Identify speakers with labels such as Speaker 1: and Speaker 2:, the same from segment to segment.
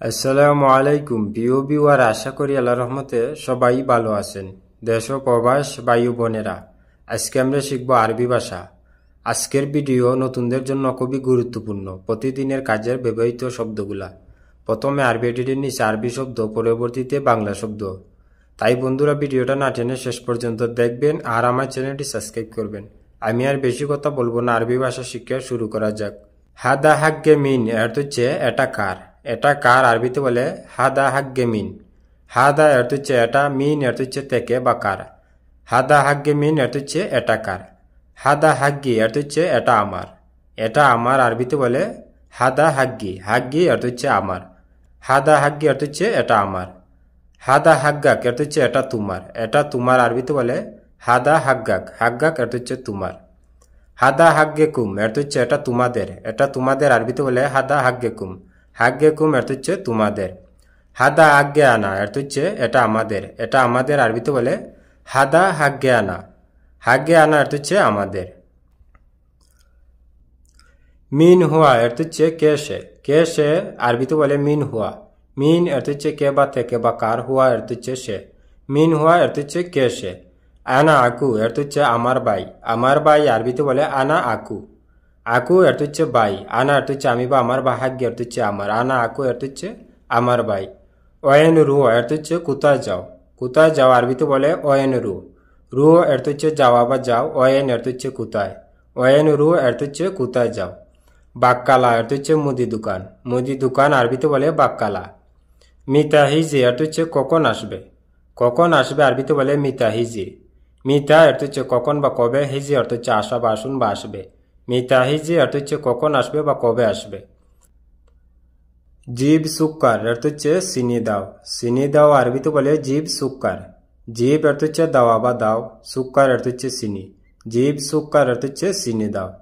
Speaker 1: আসসালামু আলাইকুম প্রিয় বিওয়ার আশা করি আল্লাহ রহমতে সবাই ভালো আছেন। দেশ ও প্রবাস বায়ু বোনেরা, আজকে আমরা শিখব আরবি ভাষা। আজকের ভিডিও নতুনদের জন্য খুবই গুরুত্বপূর্ণ, প্রতিদিনের কাজের ব্যবহৃত শব্দগুলা। প্রথমে আরবি এডিটের নিচে আরবি শব্দ, পরবর্তীতে বাংলা শব্দ। তাই বন্ধুরা, ভিডিওটা না টেনে শেষ পর্যন্ত দেখবেন আর আমার চ্যানেলটি সাবস্ক্রাইব করবেন। আমি আর বেশি কথা বলব না, আরবি ভাষা শিক্ষা শুরু করা যাক। হাদা হাগ্গে মিন, এর হচ্ছে, এটা কার? এটা কার আরবিতে বলে? হাদা হাগ্গে মিন। হাদা এর হচ্ছে এটা, মিন এর হচ্ছে থেকে বা কার। হাদা হাগ্গে মিন এর হচ্ছে এটা কার। হাদা হাগ্গি এর হচ্ছে এটা আমার। এটা আমার আরবিতে বলে হাদা হাগ্গি। হাগ্গি এর হচ্ছে আমার। হাদা হাগ্গি এর হচ্ছে এটা আমার। হাদা হাগ্গাক এর হচ্ছে এটা তোমার। এটা তোমার আরবিতে বলে হাদা হাগ্গাক। হাগ্গাক এর হচ্ছে তোমার। হাদা হাগ্গে কুম এর হচ্ছে এটা তোমাদের। এটা তোমাদের আরবিতে বলে হাদা হাগ্গে কুম হাগ্গে কুম এর হচ্ছে তোমাদের। হাদা আজ্ঞে আনা এর হচ্ছে এটা আমাদের। এটা আমাদের আরবিতে বলে হাদা হাগ্গে আনা হাগ্গে আনা এর হচ্ছে আমাদের। মিন হুয়া এর হচ্ছে কে সে কে সে আরবিতে বলে মিন হুয়া। মিন এর হচ্ছে কে বা থেকে বা কার হুয়া এর হচ্ছে সে। মিন হুয়া এর হচ্ছে কে সে আনা আকু এর হচ্ছে আমার ভাই আমার ভাই আরবিতে বলে আনা আকু। আকু এর হচ্ছে ভাই আনা এর হচ্ছে আমি বা আমার বা হাগ্য এর হচ্ছে আমার আনা আকু এর হচ্ছে আমার ভাই অয়েন রু এর হচ্ছে কোথায় যাও কোথায় যাও আরবিতে বলে অয়েন রু রু এর হচ্ছে যাওয়া বা যাও অয়েন এর হচ্ছে কোথায় অয়েন রু এর হচ্ছে কোথায় যাও বাক্কালা এর হচ্ছে মুদি দোকান মুদি দোকান আরবিতে বলে বাক্কালা মিতাহিজি এর হচ্ছে কখন আসবে কখন আসবে আরবিতে বলে মিতাহিজি মিতা এর হচ্ছে কখন বা কবে হিজি অর্থ হচ্ছে আসা বা আসুন বা আসবে মিতা হিজি অর্থ হচ্ছে কখন আসবে বা কবে আসবে? জীব সুক্কার অর্থ হচ্ছে চিনি দাও। সিনি দাও আরবিতে বলে জীব সুক্কার। জীব অর্থ হচ্ছে দাওয়া বা দাও, সুক্কার অর্থ হচ্ছে চিনি জীব সুক্কার অর্থ হচ্ছে চিনি দাও।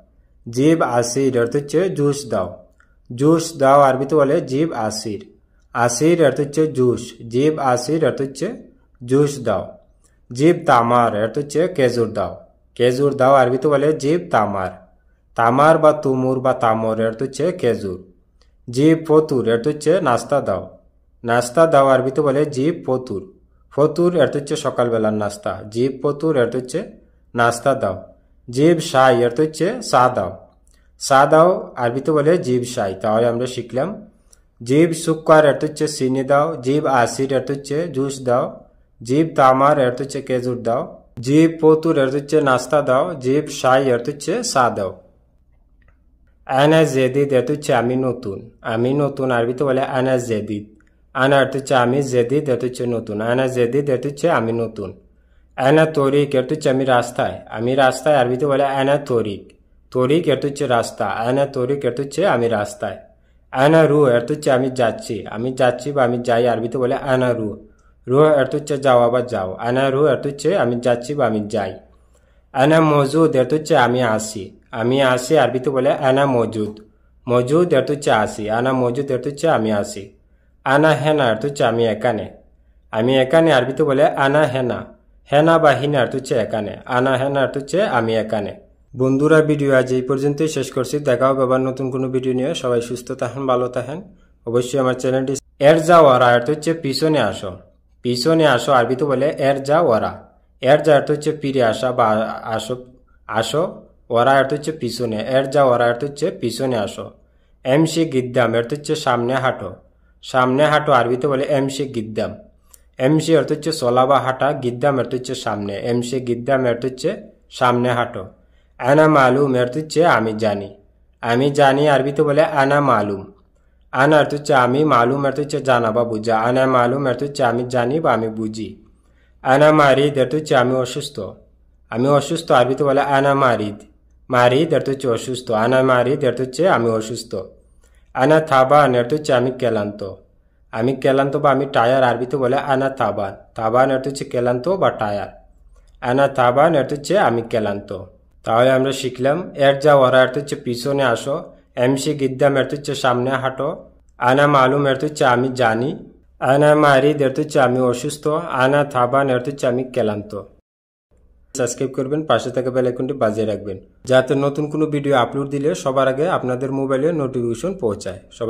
Speaker 1: জীব আসির অর্থ হচ্ছে জুস দাও। জুস দাও আরবিতে বলে জীব আসির। আসির অর্থ হচ্ছে জুস। জীব আসির অর্থ হচ্ছে জুস দাও। জীব তামার এর হচ্ছে কেজুর দাও। কেজুর দাও আরবিতে বলে জীব তামার। তামার বা তুমুর বা তামর এর হচ্ছে কেজুর জীব ফতুর এর হচ্ছে নাস্তা দাও। নাস্তা দাও আরবিতে বলে জীব ফতুর। ফতুর এর হচ্ছে সকালবেলার নাস্তা। জীব ফতুর এর হচ্ছে নাস্তা দাও। জীব সাই এর হচ্ছে চা দাও। চা দাও আরবিতে বলে জীব সাই। তাহলে আমরা শিখলাম। জীব সুক্কার এর হচ্ছে চিনি দাও। জীব আসির এর হচ্ছে জুস দাও। জীব তামার এর হচ্ছে কেজুর দাও। জীব পতুর এর হচ্ছে নাস্তা দাও। জীব সাই এর হচ্ছে চা দাও। আনা জেদিদ এর হচ্ছে আমি নতুন আমি নতুন আরবিতে বলে আনা জেদিদ আনা এর হচ্ছে আমি জেদিদ এর হচ্ছে নতুন। আনা জেদিদ এর হচ্ছে আমি নতুন। আনা তরিক এর হচ্ছে আমি রাস্তায়। আমি রাস্তায় আরবিতে বলে আনা তরিক। তরিক এর হচ্ছে রাস্তা। আনা তরিক এর হচ্ছে আমি রাস্তায়। আনা রু এর হচ্ছে আমি যাচ্ছি। আমি যাচ্ছি বা আমি যাই আরবিতে বলে আনা রু রুহ এর হচ্ছে যাওয়া বা যাও। আনা রুহ এর হচ্ছে আমি যাচ্ছি বা আমি যাই। আনা মজুদ, এর হচ্ছে আমি আসি। আমি আসি, আরবিতে বলে আনা মজুদ। মজুদ, এর হচ্ছে আসি। আনা মজুদ, এর হচ্ছে আমি আসি। আনা হেনা, এর হচ্ছে আমি এখানে আমি এখানে আরবিতে বলে আনা হেনা। হেনা বা হিনা, এর হচ্ছে এখানে আনা হেনা, এর হচ্ছে আমি এখানে বন্ধুরা, ভিডিও আজ এই পর্যন্তই শেষ করছি। দেখাও আবার নতুন কোনো ভিডিও নিয়ে। সবাই সুস্থ থাকেন, ভালো থাকেন। অবশ্যই আমার চ্যানেলটি এর যাওয়া আর হচ্ছে পিছনে আসো। পিছনে আসো, আরবিতে বলে এর যা ওরা এর যা অর্থ হচ্ছে ফিরে আসা বা আসো আসো ওরা অর্থ হচ্ছে পিছনে এর যা ওরা অর্থ হচ্ছে পিছনে আসো এমসি গিদ্দাম অর্থ হচ্ছে সামনে হাঁটো সামনে হাঁটো আরবিতে বলে এমসি গিদ্দাম এমসি অর্থ হচ্ছে চলা বা হাঁটা গিদ্দাম অর্থ হচ্ছে সামনে এমসি গিদ্দাম অর্থ হচ্ছে সামনে হাঁটো আনা মালুম অর্থ হচ্ছে আমি জানি আমি জানি আরবিতে বলে আনা মালুম আনা অর্থ হচ্ছে আমি মালুম অর্থ হচ্ছে জানা বা বুঝা আনা মালুম অর্থ হচ্ছে আমি জানি বা আমি বুঝি আনা মারিদ হচ্ছে আমি অসুস্থ আমি অসুস্থ আরবিতে বলে আনা মারিদ মারিদ হচ্ছে অসুস্থ আনা মারিদ অর্থ হচ্ছে আমি অসুস্থ আনা থাবান হচ্ছে আমি কেলান্ত আমি কেলান্ত বা আমি টায়ার আরবিতে বলে আনা থাবান থাবান অর্থ হচ্ছে কেলান্ত বা টায়ার আনা থাবান হচ্ছে আমি কেলান্ত তাহলে আমরা শিখলাম এর যা ওরা অর্থ হচ্ছে পিছনে আসো এমসি গিদ্দাম এর সামনে হাঁটো আনা মালুম এর হচ্ছে আমি জানি আনা মারি এর হচ্ছে আমি অসুস্থ আনা থাবান এর হচ্ছে আমি ক্লান্ত সাবস্ক্রাইব করবেন, পাশে থাকা বেল আইকনটি বাজিয়ে রাখবেন। যাতে নতুন কোনো ভিডিও আপলোড দিলে সবার আগে আপনাদের মোবাইলে নোটিফিকেশন পৌঁছায়। সবাই